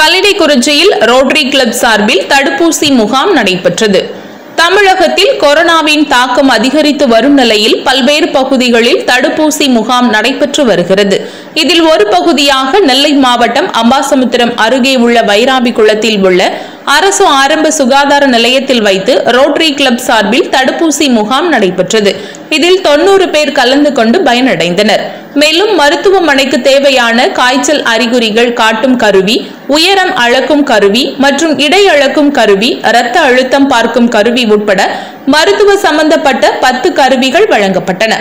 கல்லிடைக்குறிச்சியில் rotary club சார்பில் தடுப்பூசி முகாம் நடைபெற்றது. தமிழகத்தில் கொரோனாவின் தாக்கம் அதிகரித்து வரும் நிலையில் பல்வேறு பகுதிகளில் தடுப்பூசி முகாம் நடைபெற்று வருகிறது. இதில் ஒரு பகுதியாக நெல்லை மாவட்டம் அம்பாசமுத்திரம் அருகே உள்ள வைராபி குளத்தில் உள்ள அரசு ஆரம்ப சுகாதார நிலையத்தில் வைத்து ரோட்டரி கிளப் சார்பில் தடுப்பூசி முகாம் நடைபெற்றது. இதில் தொண்ணூறு பேர் கலந்து கொண்டு பயனடைந்தனர். மேலும் மருத்துவமனைக்கு தேவையான காய்ச்சல் அறிகுறிகள் காட்டும் கருவி உயரம் அளக்கும் கருவி மற்றும் இடை அளக்கும் கருவி இரத்த அழுத்தம் பார்க்கும் கருவி உட்பட மருத்துவ சம்பந்தப்பட்ட பத்து கருவிகள் வழங்கப்பட்டன.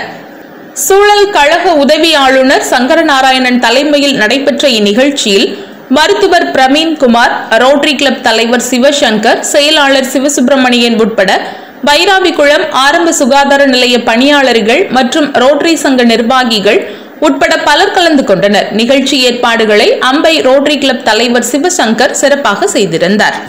சூழல் கழக உதவி ஆளுநர் சங்கரநாராயணன் தலைமையில் நடைபெற்ற இந்நிகழ்ச்சியில் மருத்துவர் பிரவீன் குமார் ரோட்டரி கிளப் தலைவர் சிவசங்கர் செயலாளர் சிவசுப்பிரமணியன் உட்பட பைராவிக்குளம் ஆரம்ப சுகாதார நிலைய பணியாளர்கள் மற்றும் ரோட்டரி சங்க நிர்வாகிகள் உட்பட பலர் கலந்து கொண்டனர். நிகழ்ச்சி ஏற்பாடுகளை அம்பை ரோட்டரி கிளப் தலைவர் சிவசங்கர் சிறப்பாக செய்திருந்தார்.